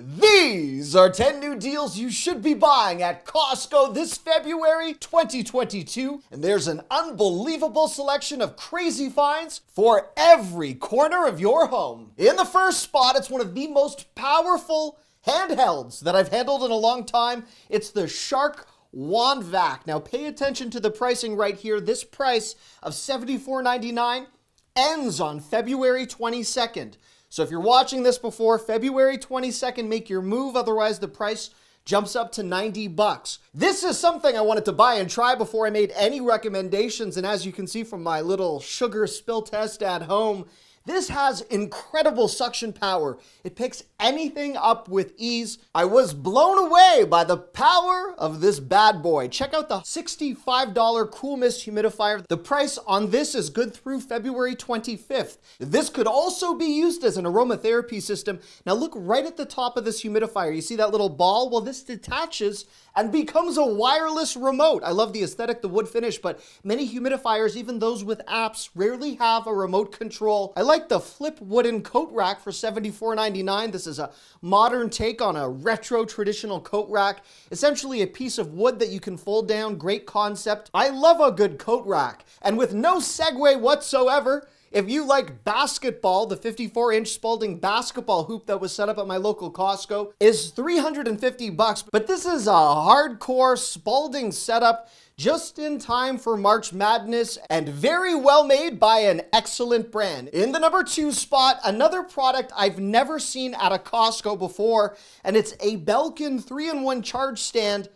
These are 10 new deals you should be buying at Costco this February 2022. And there's an unbelievable selection of crazy finds for every corner of your home. In the first spot, it's one of the most powerful handhelds that I've handled in a long time. It's the Shark Wand Vac. Now pay attention to the pricing right here. This price of $74.99 ends on February 22nd. So if you're watching this before February 22nd, make your move. Otherwise, the price jumps up to 90 bucks. This is something I wanted to buy and try before I made any recommendations. And as you can see from my little sugar spill test at home, this has incredible suction power. It picks anything up with ease. I was blown away by the power of this bad boy. Check out the $65 Cool Mist humidifier. The price on this is good through February 25th. This could also be used as an aromatherapy system. Now look right at the top of this humidifier. You see that little ball? Well, this detaches and becomes a wireless remote. I love the aesthetic, the wood finish, but many humidifiers, even those with apps, rarely have a remote control. I like the flip wooden coat rack for $74.99. This is a modern take on a retro traditional coat rack, essentially a piece of wood that you can fold down. Great concept. I love a good coat rack, and with no segue whatsoever, if you like basketball, the 54 inch Spalding basketball hoop that was set up at my local Costco is 350 bucks, but this is a hardcore Spalding setup just in time for March Madness and very well made by an excellent brand. In the number two spot, another product I've never seen at a Costco before, and it's a Belkin 3-in-1 charge stand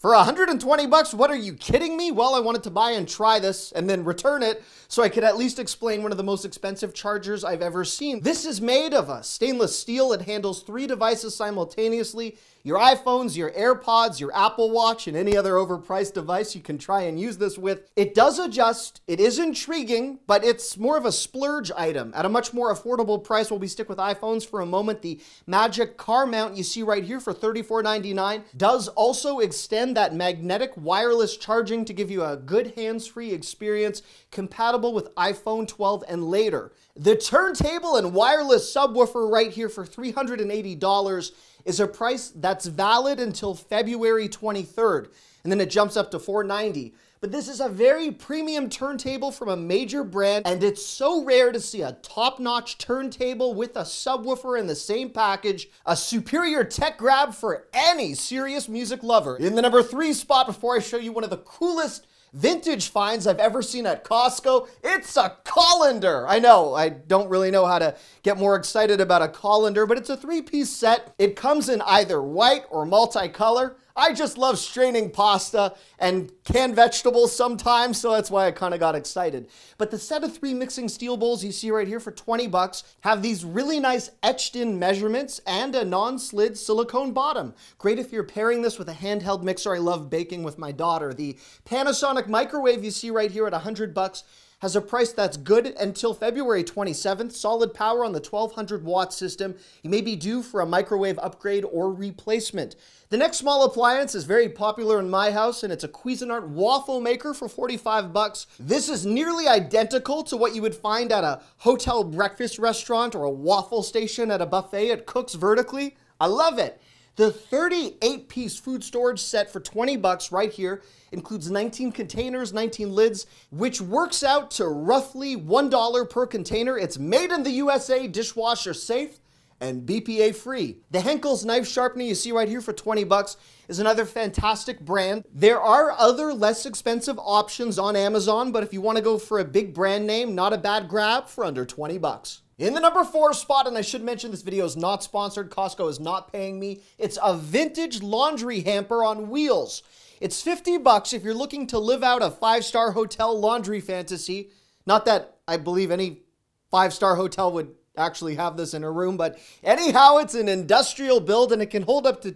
for 120 bucks, what are you kidding me? Well, I wanted to buy and try this and then return it so I could at least explain one of the most expensive chargers I've ever seen. This is made of a stainless steel. It handles three devices simultaneously your iPhones, your AirPods, your Apple Watch, and any other overpriced device you can try and use this with. It does adjust. It is intriguing, but it's more of a splurge item at a much more affordable price. While we stick with iPhones for a moment, the Magic Car Mount you see right here for $34.99 does also extend that magnetic wireless charging to give you a good hands-free experience compatible with iPhone 12 and later. The turntable and wireless subwoofer right here for $380 is a price that's valid until February 23rd, and then it jumps up to 490. But this is a very premium turntable from a major brand, and it's so rare to see a top-notch turntable with a subwoofer in the same package, a superior tech grab for any serious music lover. In the number three spot, before I show you one of the coolest vintage finds I've ever seen at Costco. It's a colander. I know, I don't really know how to get more excited about a colander, but it's a three-piece set. It comes in either white or multicolor. I just love straining pasta and canned vegetables sometimes, so that's why I kind of got excited. But the set of three mixing steel bowls you see right here for 20 bucks have these really nice etched in measurements and a non-slid silicone bottom. Great if you're pairing this with a handheld mixer. I love baking with my daughter. The Panasonic microwave you see right here at 100 bucks has a price that's good until February 27th. Solid power on the 1200 watt system. You may be due for a microwave upgrade or replacement. The next small appliance is very popular in my house and it's a Cuisinart waffle maker for 45 bucks. This is nearly identical to what you would find at a hotel breakfast restaurant or a waffle station at a buffet. It cooks vertically. I love it. The 38 piece food storage set for 20 bucks right here includes 19 containers, 19 lids, which works out to roughly $1 per container. It's made in the USA, dishwasher safe, and BPA free. The Henckels knife sharpener you see right here for 20 bucks is another fantastic brand. There are other less expensive options on Amazon, but if you want to go for a big brand name, not a bad grab for under 20 bucks. In the number four spot, and I should mention this video is not sponsored, Costco is not paying me, it's a vintage laundry hamper on wheels. It's 50 bucks if you're looking to live out a five-star hotel laundry fantasy. Not that I believe any five-star hotel would actually have this in a room, but anyhow, it's an industrial build and it can hold up to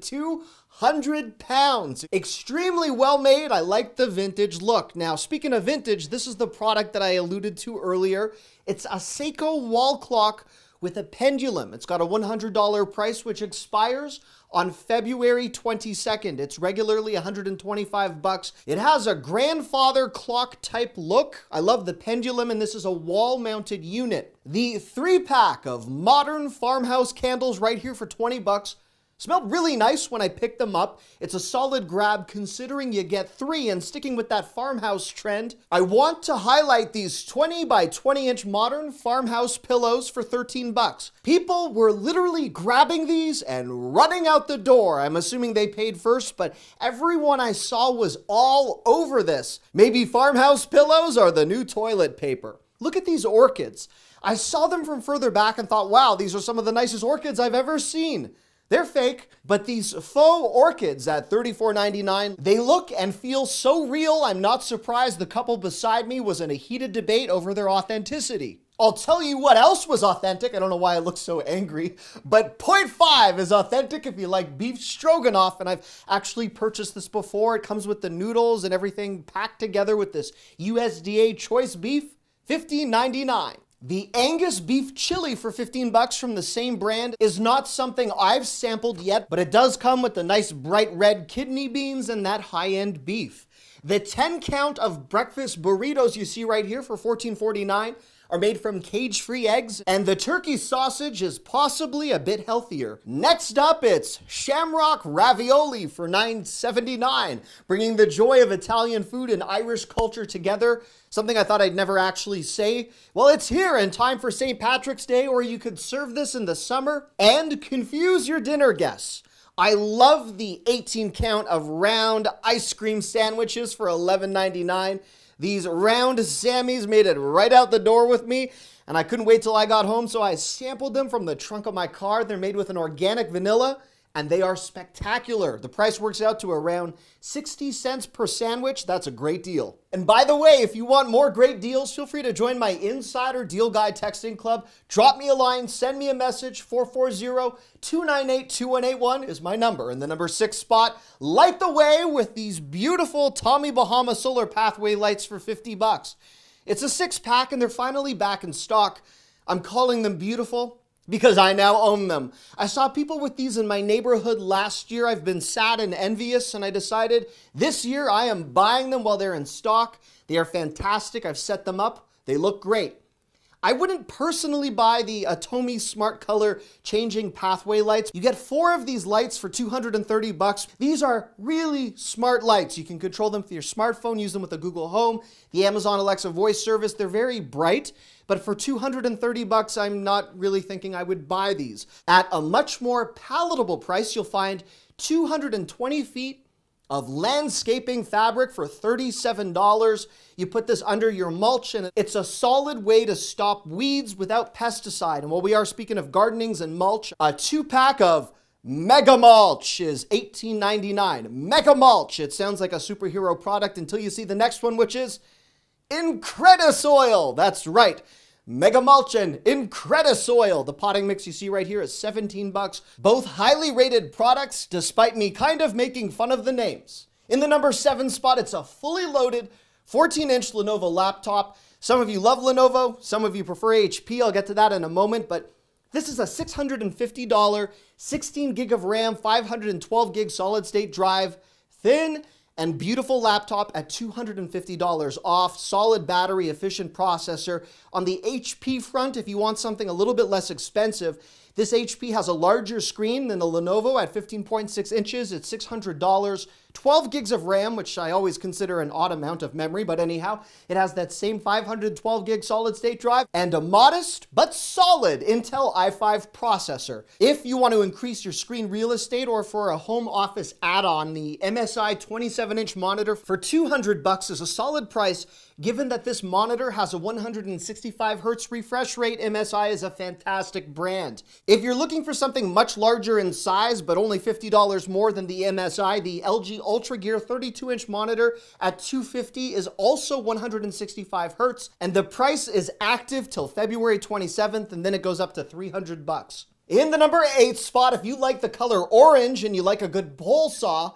200 pounds. Extremely well made. I like the vintage look. Now, speaking of vintage, this is the product that I alluded to earlier. It's a Seiko wall clock with a pendulum. It's got a $100 price, which expires on February 22nd. It's regularly 125 bucks. It has a grandfather clock type look. I love the pendulum, and this is a wall mounted unit. The three pack of modern farmhouse candles right here for 20 bucks Smelled really nice when I picked them up. It's a solid grab considering you get three and sticking with that farmhouse trend. I want to highlight these 20 by 20 inch modern farmhouse pillows for 13 bucks. People were literally grabbing these and running out the door. I'm assuming they paid first, but everyone I saw was all over this. Maybe farmhouse pillows are the new toilet paper. Look at these orchids. I saw them from further back and thought, wow, these are some of the nicest orchids I've ever seen. They're fake, but these faux orchids at $34.99, they look and feel so real, I'm not surprised the couple beside me was in a heated debate over their authenticity. I'll tell you what else was authentic. I don't know why I look so angry, but point five is authentic if you like beef stroganoff. And I've actually purchased this before. It comes with the noodles and everything packed together with this USDA choice beef, $15.99. The Angus beef chili for 15 bucks from the same brand is not something I've sampled yet, but it does come with the nice bright red kidney beans and that high-end beef. The 10 count of breakfast burritos you see right here for 14.49 are made from cage-free eggs, and the turkey sausage is possibly a bit healthier. Next up, it's Shamrock Ravioli for $9.79, bringing the joy of Italian food and Irish culture together. Something I thought I'd never actually say. Well, it's here in time for St. Patrick's Day, or you could serve this in the summer and confuse your dinner guests. I love the 18 count of round ice cream sandwiches for $11.99. These round Sammys made it right out the door with me, and I couldn't wait till I got home, so I sampled them from the trunk of my car. They're made with an organic vanilla and they are spectacular. The price works out to around 60 cents per sandwich. That's a great deal. And by the way, if you want more great deals, feel free to join my Insider Deal Guy texting club. Drop me a line, send me a message. 440-298-2181 is my number. And the number six spot, light the way with these beautiful Tommy Bahama solar pathway lights for 50 bucks. It's a six pack and they're finally back in stock. I'm calling them beautiful because I now own them. I saw people with these in my neighborhood last year. I've been sad and envious, and I decided this year I am buying them while they're in stock. They are fantastic. I've set them up, they look great. I wouldn't personally buy the uh, Atomi Smart Color changing pathway lights. You get four of these lights for 230 bucks. These are really smart lights. You can control them through your smartphone, use them with the Google Home, the Amazon Alexa voice service. They're very bright, but for 230 bucks, I'm not really thinking I would buy these. At a much more palatable price, you'll find 220 feet of landscaping fabric for $37. You put this under your mulch and it's a solid way to stop weeds without pesticide. And while we are speaking of gardenings and mulch, a two pack of Mega Mulch is $18.99. Mega Mulch, it sounds like a superhero product until you see the next one, which is Incredisoil. That's right. Mega Mulch and Incredisoil. The potting mix you see right here is 17 bucks. Both highly rated products, despite me kind of making fun of the names. In the number seven spot, it's a fully loaded 14 inch Lenovo laptop. Some of you love Lenovo, some of you prefer HP. I'll get to that in a moment, but this is a $650, 16 gig of RAM, 512 gig solid state drive, thin and beautiful laptop at $250 off, solid battery, efficient processor. On the HP front, if you want something a little bit less expensive, this HP has a larger screen than the Lenovo at 15.6 inches. It's $600. 12 gigs of RAM, which I always consider an odd amount of memory, but anyhow, it has that same 512 gig solid state drive and a modest but solid Intel i5 processor. If you want to increase your screen real estate or for a home office add-on, the MSI 27 inch monitor for 200 bucks is a solid price Given that this monitor has a 165 hertz refresh rate, MSI is a fantastic brand. If you're looking for something much larger in size, but only $50 more than the MSI, the LG Ultra Gear 32-inch monitor at 250 is also 165 hertz, and the price is active till February 27th, and then it goes up to 300 bucks. In the number 8 spot, if you like the color orange and you like a good pole saw,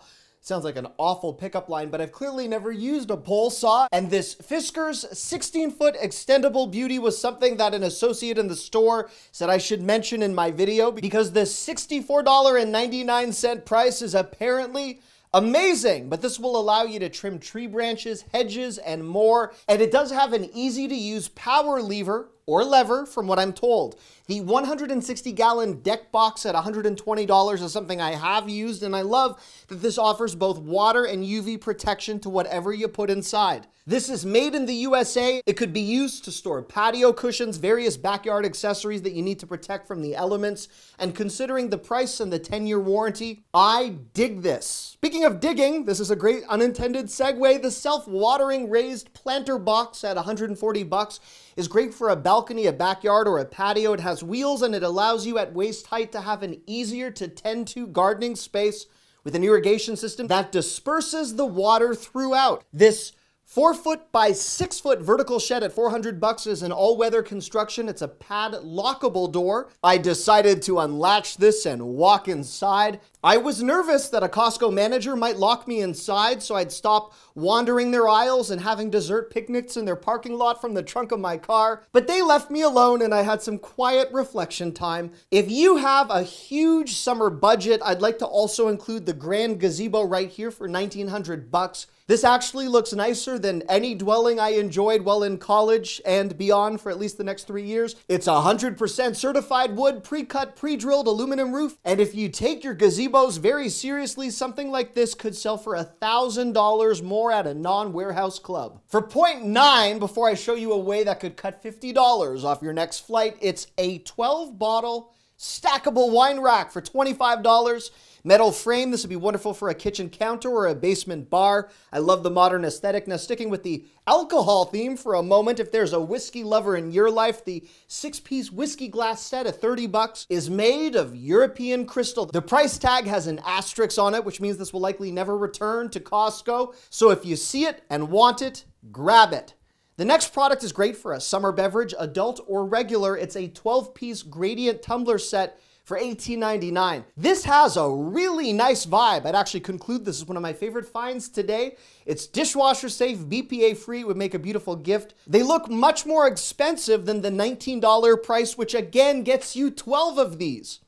Sounds like an awful pickup line, but I've clearly never used a pole saw. And this Fiskars 16 foot extendable beauty was something that an associate in the store said I should mention in my video because the $64.99 price is apparently amazing, but this will allow you to trim tree branches, hedges, and more. And it does have an easy to use power lever or lever, from what I'm told. The 160 gallon deck box at $120 is something I have used, and I love that this offers both water and UV protection to whatever you put inside. This is made in the USA. It could be used to store patio cushions, various backyard accessories that you need to protect from the elements, and considering the price and the 10 year warranty, I dig this. Speaking of digging, this is a great unintended segue. The self watering raised planter box at 140 bucks is great for a balcony, a backyard, or a patio. It has wheels and it allows you at waist height to have an easier to tend to gardening space with an irrigation system that disperses the water throughout. This Four foot by six foot vertical shed at 400 bucks is an all weather construction. It's a pad lockable door. I decided to unlatch this and walk inside. I was nervous that a Costco manager might lock me inside, so I'd stop wandering their aisles and having dessert picnics in their parking lot from the trunk of my car. But they left me alone and I had some quiet reflection time. If you have a huge summer budget, I'd like to also include the grand gazebo right here for 1900 bucks. This actually looks nicer than any dwelling I enjoyed while in college and beyond for at least the next three years. It's 100% certified wood, pre-cut, pre-drilled aluminum roof, and if you take your gazebos very seriously, something like this could sell for $1,000 more at a non-warehouse club. For point nine, before I show you a way that could cut $50 off your next flight, it's a 12 bottle stackable wine rack for $25. Metal frame, this would be wonderful for a kitchen counter or a basement bar. I love the modern aesthetic. Now, sticking with the alcohol theme for a moment, if there's a whiskey lover in your life, the six-piece whiskey glass set at 30 bucks is made of European crystal. The price tag has an asterisk on it, which means this will likely never return to Costco. So if you see it and want it, grab it. The next product is great for a summer beverage, adult or regular. It's a 12-piece gradient tumbler set for $18.99. This has a really nice vibe. I'd actually conclude this is one of my favorite finds today. It's dishwasher safe, BPA free, would make a beautiful gift. They look much more expensive than the $19 price, which again gets you 12 of these.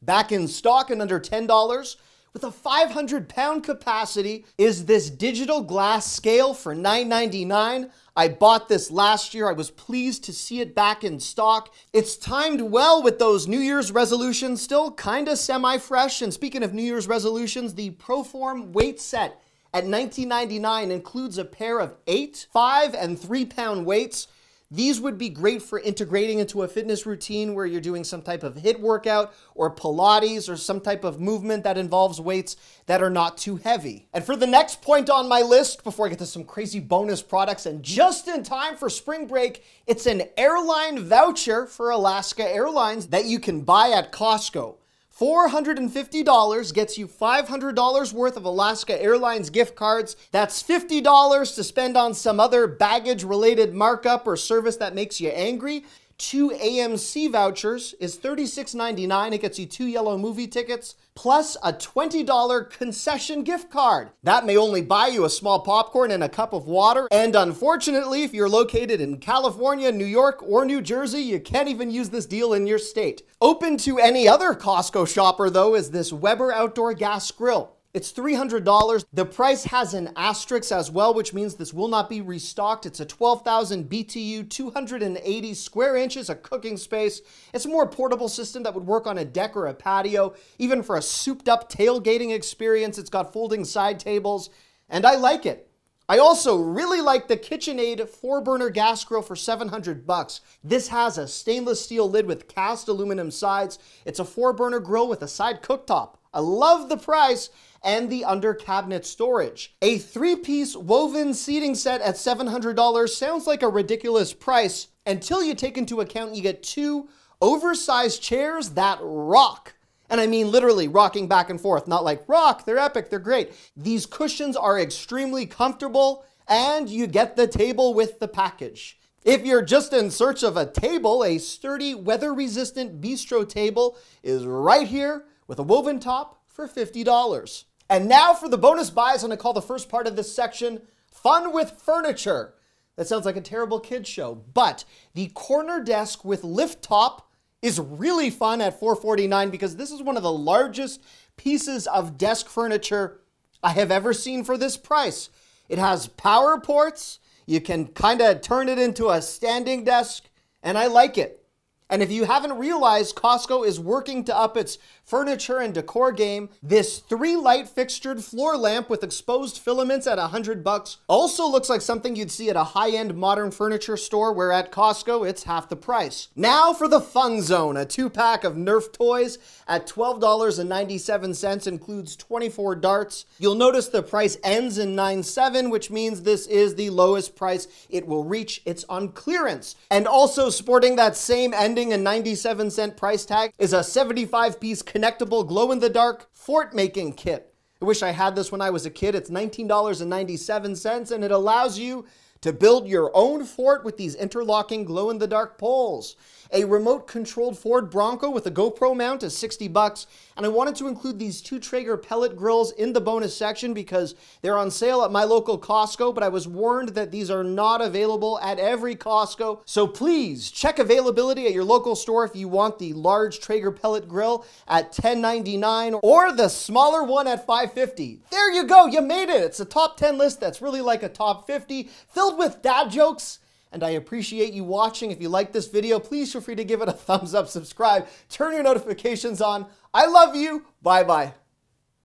Back in stock and under $10, with a 500 pound capacity is this digital glass scale for $9.99. I bought this last year. I was pleased to see it back in stock. It's timed well with those New Year's resolutions, still kind of semi fresh. And speaking of New Year's resolutions, the Proform weight set at $19.99 includes a pair of 8, 5, and 3 pound weights. These would be great for integrating into a fitness routine where you're doing some type of HIIT workout or Pilates or some type of movement that involves weights that are not too heavy. And for the next point on my list, before I get to some crazy bonus products and just in time for spring break, it's an airline voucher for Alaska Airlines that you can buy at Costco. $450 gets you $500 worth of Alaska Airlines gift cards. That's $50 to spend on some other baggage related markup or service that makes you angry. Two AMC vouchers is $36.99. It gets you two yellow movie tickets plus a $20 concession gift card. That may only buy you a small popcorn and a cup of water. And unfortunately, if you're located in California, New York, or New Jersey, you can't even use this deal in your state. Open to any other Costco shopper, though, is this Weber Outdoor Gas Grill. It's $300. The price has an asterisk as well, which means this will not be restocked. It's a 12,000 BTU, 280 square inches of cooking space. It's a more portable system that would work on a deck or a patio, even for a souped up tailgating experience. It's got folding side tables, and I like it. I also really like the KitchenAid four burner gas grill for 700 bucks. This has a stainless steel lid with cast aluminum sides. It's a four burner grill with a side cooktop. I love the price and the under cabinet storage. A three piece woven seating set at $700 sounds like a ridiculous price until you take into account you get two oversized chairs that rock. And I mean literally rocking back and forth, not like rock, they're epic, they're great. These cushions are extremely comfortable and you get the table with the package. If you're just in search of a table, a sturdy, weather resistant bistro table is right here with a woven top for $50. And now for the bonus buys, I'm going to call the first part of this section Fun with Furniture. That sounds like a terrible kid show, but the corner desk with lift top is really fun at 449 because this is one of the largest pieces of desk furniture I have ever seen for this price. It has power ports, you can kind of turn it into a standing desk, and I like it. And if you haven't realized, Costco is working to up its furniture and decor game. This three light fixtured floor lamp with exposed filaments at 100 bucks also looks like something you'd see at a high-end modern furniture store where at Costco it's half the price. Now for the fun zone, a two-pack of Nerf toys at $12.97 includes 24 darts. You'll notice the price ends in 9.7, which means this is the lowest price it will reach. It's on clearance. And also sporting that same ending and 97 cent price tag is a 75 piece connectable glow in the dark fort making kit. I wish I had this when I was a kid. It's $19.97 and it allows you to build your own fort with these interlocking glow in the dark poles. A remote controlled Ford Bronco with a GoPro mount is 60 bucks. And I wanted to include these two Traeger pellet grills in the bonus section because they're on sale at my local Costco, but I was warned that these are not available at every Costco. So please check availability at your local store if you want the large Traeger pellet grill at $10.99 or the smaller one at $5.50. There you go, you made it. It's a top 10 list that's really like a top 50 filled with dad jokes and I appreciate you watching. If you like this video, please feel free to give it a thumbs up, subscribe, turn your notifications on. I love you. Bye bye.